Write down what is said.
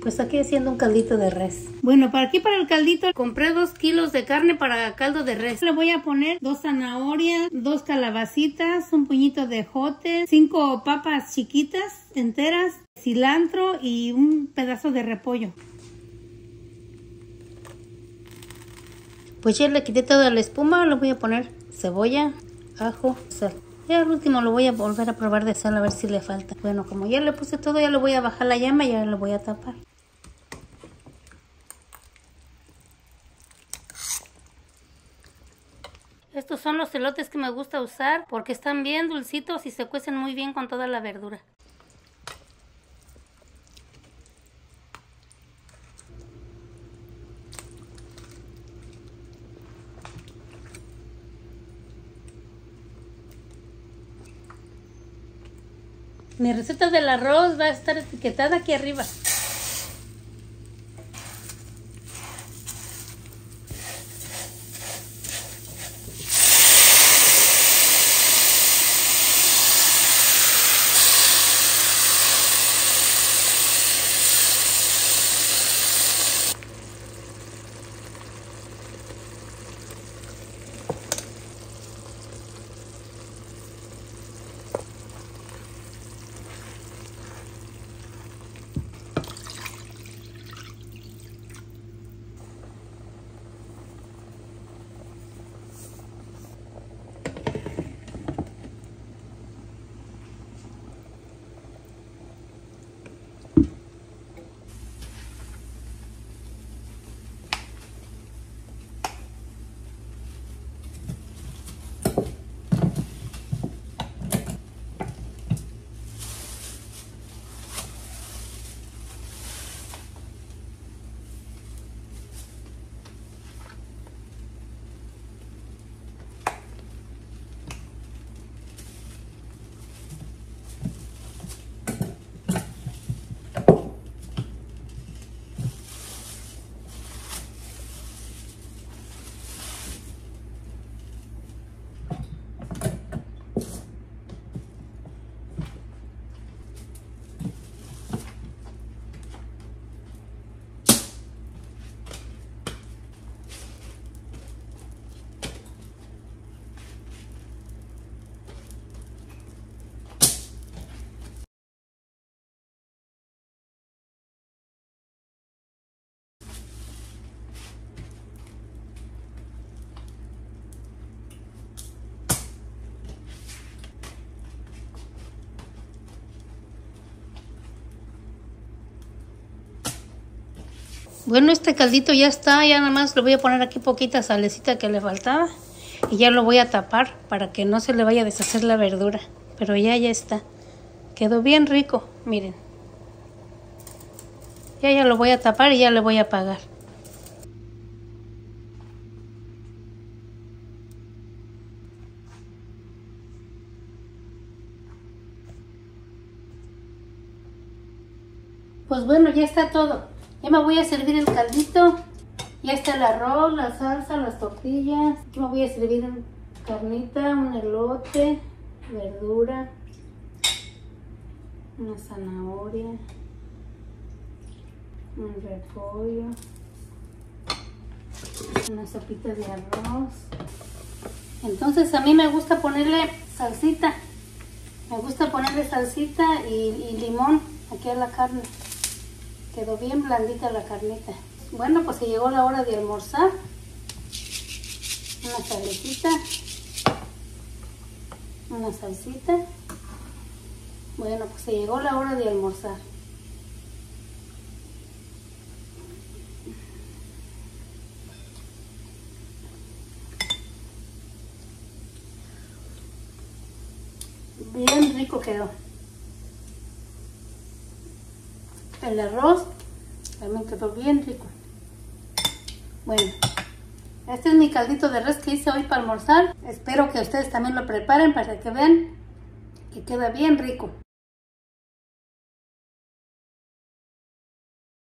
Pues aquí haciendo un caldito de res. Bueno, para aquí para el caldito compré dos kilos de carne para caldo de res. Le voy a poner dos zanahorias, dos calabacitas, un puñito de jote, cinco papas chiquitas enteras, cilantro y un pedazo de repollo. Pues ya le quité toda la espuma, le voy a poner cebolla, ajo, sal. Y al último lo voy a volver a probar de sal a ver si le falta. Bueno, como ya le puse todo, ya le voy a bajar la llama y ya lo voy a tapar. Estos son los elotes que me gusta usar porque están bien dulcitos y se cuecen muy bien con toda la verdura. Mi receta del arroz va a estar etiquetada aquí arriba. Bueno, este caldito ya está, ya nada más le voy a poner aquí poquita salecita que le faltaba y ya lo voy a tapar para que no se le vaya a deshacer la verdura. Pero ya, ya está. Quedó bien rico, miren. Ya, ya lo voy a tapar y ya le voy a apagar. Pues bueno, ya está todo. Ya me voy a servir el caldito. Ya está el arroz, la salsa, las tortillas. Aquí me voy a servir carnita, un elote, verdura, una zanahoria, un repollo, una sopita de arroz. Entonces a mí me gusta ponerle salsita. Me gusta ponerle salsita y, y limón aquí a la carne. Quedó bien blandita la carnita. Bueno, pues se llegó la hora de almorzar. Una salecita. Una salsita. Bueno, pues se llegó la hora de almorzar. Bien rico quedó. El arroz también quedó bien rico. Bueno, este es mi caldito de res que hice hoy para almorzar. Espero que ustedes también lo preparen para que vean que queda bien rico.